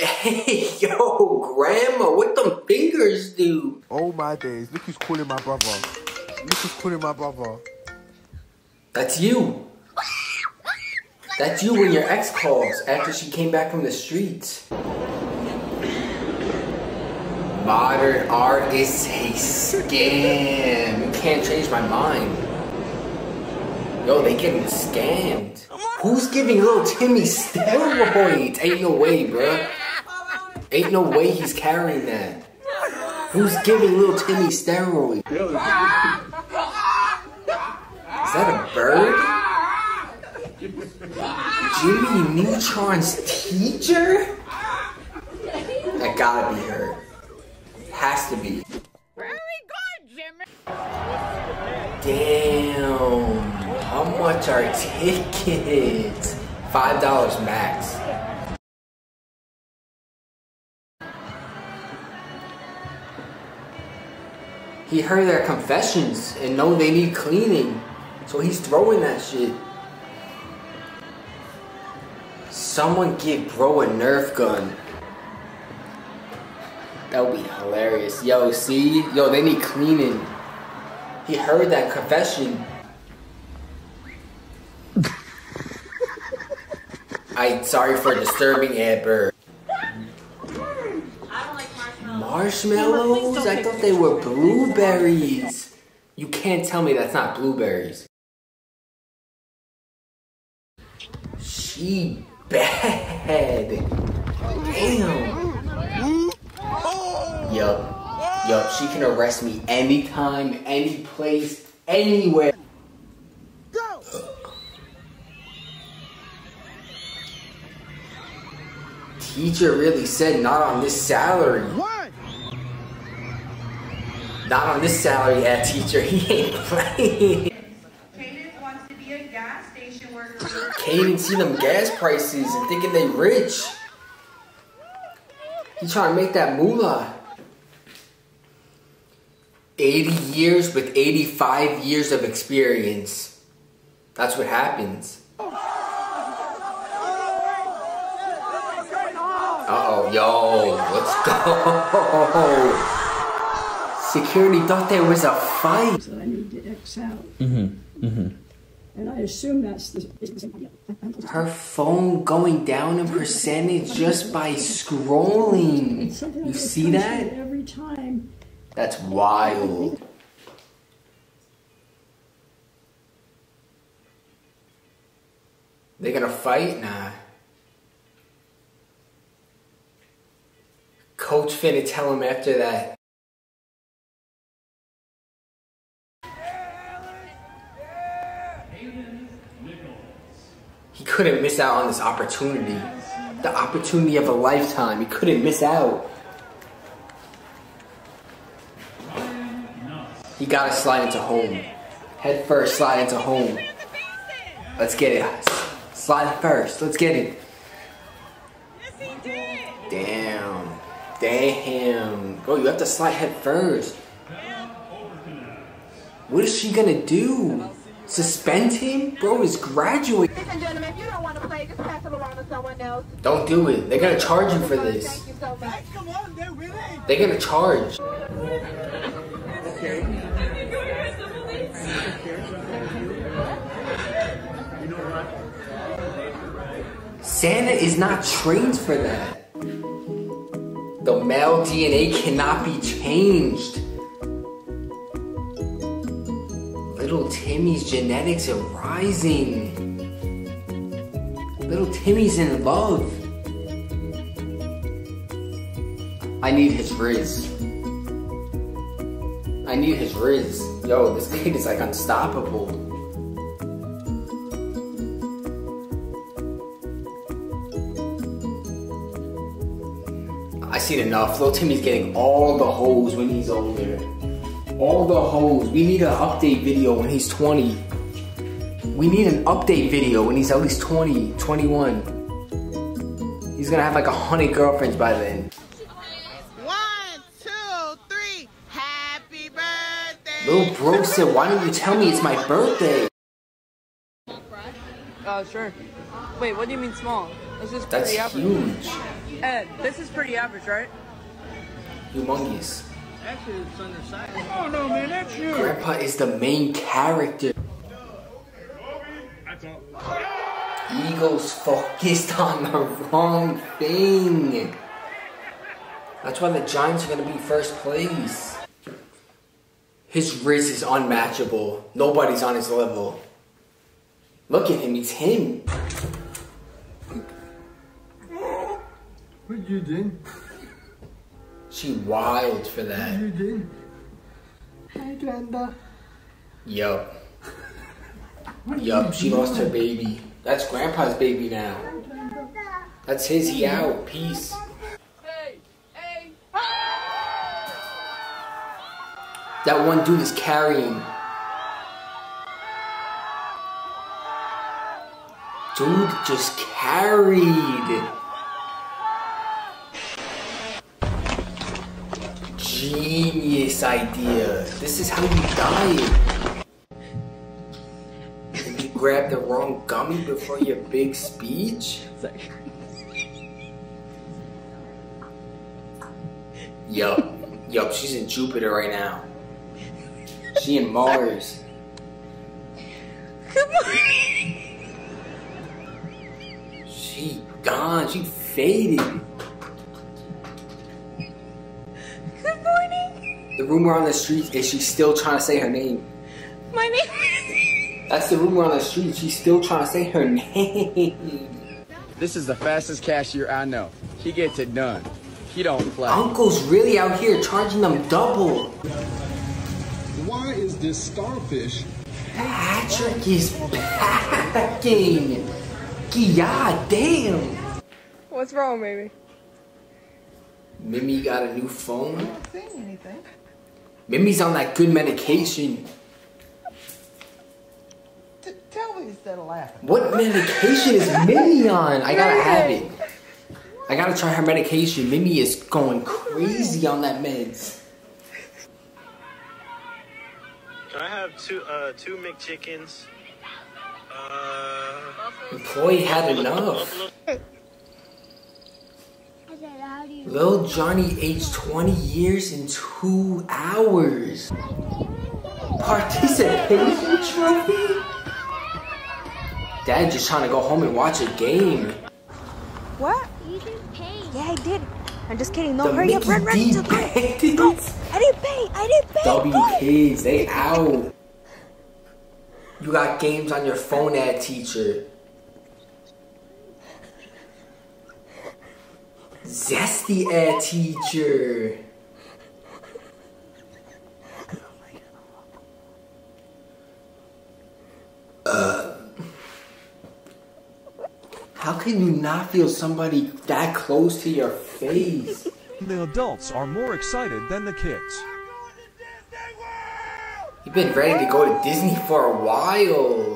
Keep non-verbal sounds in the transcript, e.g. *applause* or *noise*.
Hey, yo, grandma, what them fingers do? Oh my days, look who's calling my brother. Look who's calling my brother. That's you. That's you when your ex calls after she came back from the streets. Modern art is a scam. You can't change my mind. Yo, they getting scammed. Who's giving little Timmy steroids? Ain't no way, bruh. Ain't no way he's carrying that. Who's giving little Timmy steroids? Is that a bird? Jimmy Neutron's teacher? That gotta be her. Has to be. Very good, Jimmy. Damn. How much are tickets? Five dollars max. He heard their confessions and know they need cleaning. So he's throwing that shit. Someone give bro a Nerf gun. That would be hilarious. Yo, see? Yo, they need cleaning. He heard that confession. *laughs* I sorry for disturbing Amber. Marshmallows? I thought they were blueberries. You can't tell me that's not blueberries. She bad. Damn. Yup. Yup, she can arrest me anytime, any place, anywhere. Go! Teacher really said not on this salary. What? Not on this salary, yeah, teacher. *laughs* He ain't playing. Cadence wants to be a gas station worker. Can't even see them gas prices and thinking they rich. He trying to make that moolah. 80 years with 85 years of experience. That's what happens. Uh-oh, yo, let's *laughs* go. Security thought there was a fight. that I need to X out. Mm-hmm. Mm-hmm. And I assume that's the, it's the same idea. Her phone going down in percentage just by scrolling. You see that? Every time. That's wild. They gonna fight? Nah. Coach finna tell him after that. He couldn't miss out on this opportunity. The opportunity of a lifetime. He couldn't miss out. He gotta slide into home. Head first, slide into home. Let's get it. Slide first. Let's get it. Damn. Damn. Bro, you have to slide head first. What is she gonna do? Suspend him? Bro is graduating. Ladies and gentlemen, if you don't want to play, just pass it around to someone else. Don't do it. They're gonna charge you for this. Thank you so much. Come on, they're winning. They're gonna charge. Santa is not trained for that. The male DNA cannot be changed. Little Timmy's genetics are rising. Little Timmy's in love. I need his Riz. I need his Riz. Yo, this kid is like unstoppable. I seen enough. Little Timmy's getting all the hoes when he's older. All the hoes. We need an update video when he's 20. We need an update video when he's at least 20, 21. He's gonna have like a hundred girlfriends by then. One, two, three. Happy birthday. Little bro said, why don't you tell me it's my birthday? Uh, sure. Wait, what do you mean small? This is That's pretty average. huge. Ed, this is pretty average, right? Humongous. Actually, it's undersized. Oh no, man, that's you. Grandpa is the main character. Eagles focused on the wrong thing. That's why the Giants are gonna be first place. His wrist is unmatchable. Nobody's on his level. Look at him, he's him. What you doing? She wild for that. you doing? Hi, Glenda. Yup. Yup, she lost her baby. That's grandpa's baby now. That's his, he out. Peace. That one dude is carrying. Dude just carried. Genius idea. This is how you die. And you grab the wrong gummy before your big speech? Yup. Yup, she's in Jupiter right now. She in Mars. She gone. She faded. The rumor on the street is she's still trying to say her name. My name That's the rumor on the street. She's still trying to say her name. This is the fastest cashier I know. He gets it done. He don't play. Uncle's really out here charging them double. Why is this starfish Patrick is packing. God damn. What's wrong, baby? Mimi got a new phone. not saying anything. Mimi's on that good medication. T- tell me instead of laughing. What medication is Mimi on? I gotta have it. I gotta try her medication. Mimi is going crazy on that meds. Can I have two uh two McChickens? Uh Employee had enough. Lil Johnny aged 20 years in two hours. Participation trophy? Dad just trying to go home and watch a game. What? You didn't pay. Yeah, I did. I'm just kidding. No, The hurry up, run, run D to the car. I didn't pay. I didn't pay. W Go. kids, they out. You got games on your phone ad teacher. Zesty Air teacher. Uh, how can you not feel somebody that close to your face? The adults are more excited than the kids. You've been ready to go to Disney for a while.